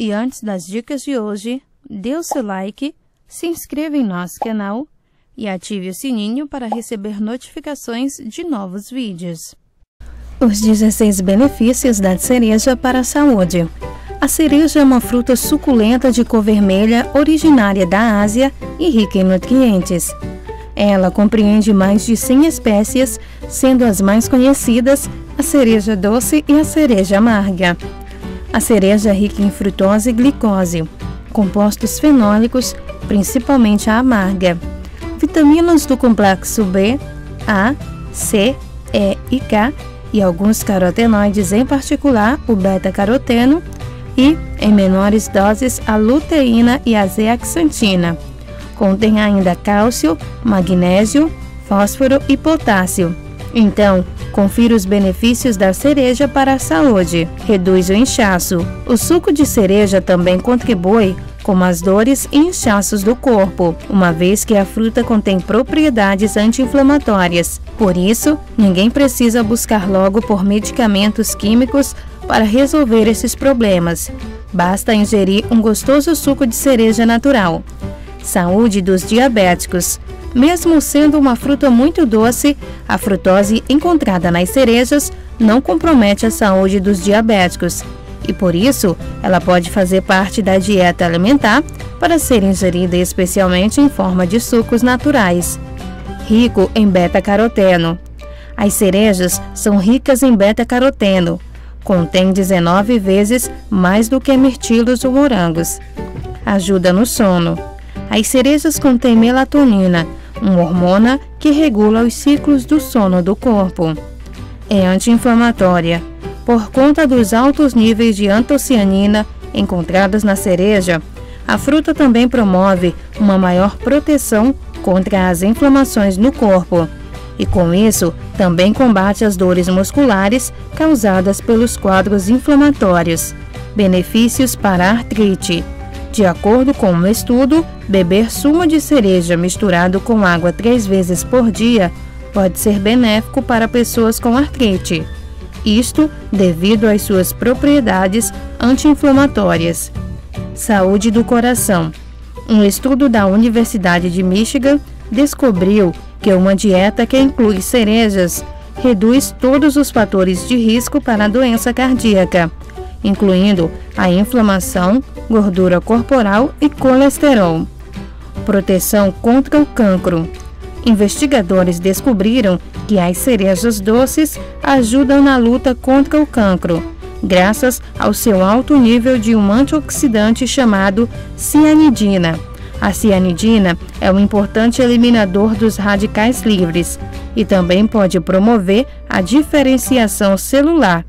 E antes das dicas de hoje, dê o seu like, se inscreva em nosso canal e ative o sininho para receber notificações de novos vídeos. Os 16 benefícios da cereja para a saúde. A cereja é uma fruta suculenta de cor vermelha originária da Ásia e rica em nutrientes. Ela compreende mais de 100 espécies, sendo as mais conhecidas a cereja doce e a cereja amarga. A cereja é rica em frutose e glicose, compostos fenólicos, principalmente a amarga, vitaminas do complexo B, A, C, E e K e alguns carotenoides, em particular o beta-caroteno, e, em menores doses, a luteína e a zeaxantina. Contém ainda cálcio, magnésio, fósforo e potássio. Então, confira os benefícios da cereja para a saúde. Reduz o inchaço. O suco de cereja também contribui com as dores e inchaços do corpo, uma vez que a fruta contém propriedades anti-inflamatórias. Por isso, ninguém precisa buscar logo por medicamentos químicos para resolver esses problemas. Basta ingerir um gostoso suco de cereja natural. Saúde dos diabéticos. Mesmo sendo uma fruta muito doce, a frutose encontrada nas cerejas não compromete a saúde dos diabéticos e por isso ela pode fazer parte da dieta alimentar para ser ingerida especialmente em forma de sucos naturais. Rico em beta-caroteno. As cerejas são ricas em beta-caroteno. Contém 19 vezes mais do que mirtilos ou morangos. Ajuda no sono. As cerejas contêm melatonina, uma hormona que regula os ciclos do sono do corpo. É anti-inflamatória. Por conta dos altos níveis de antocianina encontrados na cereja, a fruta também promove uma maior proteção contra as inflamações no corpo e, com isso, também combate as dores musculares causadas pelos quadros inflamatórios. Benefícios para a artrite. De acordo com um estudo, beber sumo de cereja misturado com água três vezes por dia pode ser benéfico para pessoas com artrite. Isto devido às suas propriedades anti-inflamatórias. Saúde do coração. Um estudo da Universidade de Michigan descobriu que uma dieta que inclui cerejas reduz todos os fatores de risco para a doença cardíaca incluindo a inflamação, gordura corporal e colesterol. Proteção contra o cancro. Investigadores descobriram que as cerejas doces ajudam na luta contra o cancro, graças ao seu alto nível de um antioxidante chamado cianidina. A cianidina é um importante eliminador dos radicais livres e também pode promover a diferenciação celular,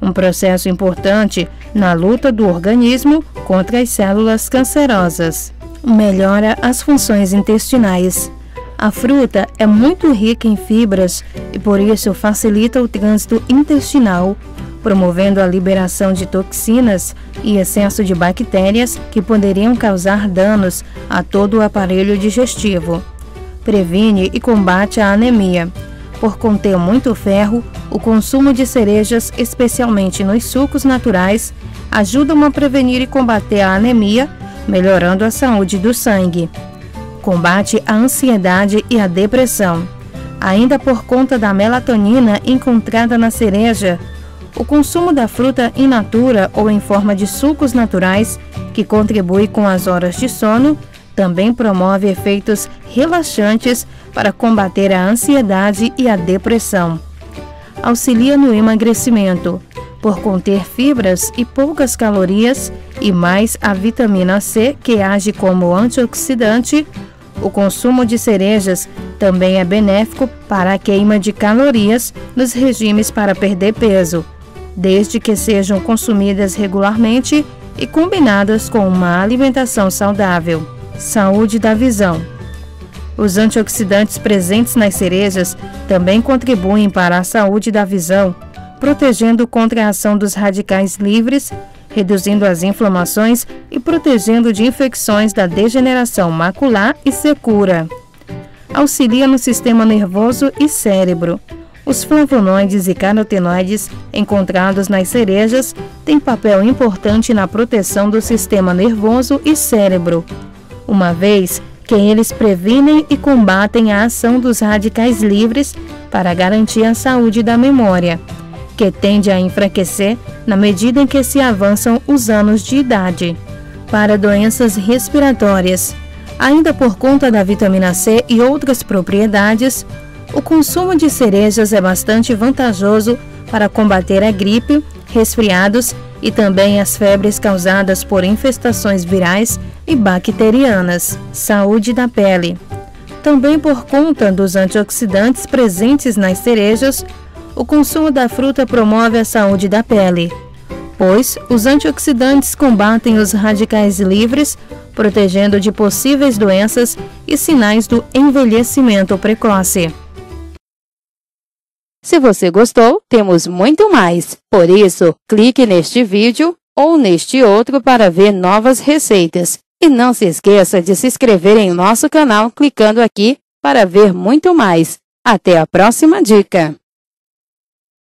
um processo importante na luta do organismo contra as células cancerosas. Melhora as funções intestinais. A fruta é muito rica em fibras e por isso facilita o trânsito intestinal, promovendo a liberação de toxinas e excesso de bactérias que poderiam causar danos a todo o aparelho digestivo. Previne e combate a anemia por conter muito ferro, o consumo de cerejas, especialmente nos sucos naturais, ajudam a prevenir e combater a anemia, melhorando a saúde do sangue. Combate a ansiedade e a depressão. Ainda por conta da melatonina encontrada na cereja, o consumo da fruta in natura ou em forma de sucos naturais, que contribui com as horas de sono, também promove efeitos relaxantes para combater a ansiedade e a depressão. Auxilia no emagrecimento, por conter fibras e poucas calorias e mais a vitamina C, que age como antioxidante. O consumo de cerejas também é benéfico para a queima de calorias nos regimes para perder peso, desde que sejam consumidas regularmente e combinadas com uma alimentação saudável. Saúde da visão. Os antioxidantes presentes nas cerejas também contribuem para a saúde da visão, protegendo contra a ação dos radicais livres, reduzindo as inflamações e protegendo de infecções da degeneração macular e secura. Auxilia no sistema nervoso e cérebro. Os flavonoides e carotenoides encontrados nas cerejas têm papel importante na proteção do sistema nervoso e cérebro, uma vez que eles previnem e combatem a ação dos radicais livres para garantir a saúde da memória, que tende a enfraquecer na medida em que se avançam os anos de idade. Para doenças respiratórias, ainda por conta da vitamina C e outras propriedades, o consumo de cerejas é bastante vantajoso para combater a gripe, resfriados e também as febres causadas por infestações virais e bacterianas. Saúde da pele. Também por conta dos antioxidantes presentes nas cerejas, o consumo da fruta promove a saúde da pele, pois os antioxidantes combatem os radicais livres, protegendo de possíveis doenças e sinais do envelhecimento precoce. Se você gostou, temos muito mais. Por isso, clique neste vídeo ou neste outro para ver novas receitas. E não se esqueça de se inscrever em nosso canal clicando aqui para ver muito mais. Até a próxima dica!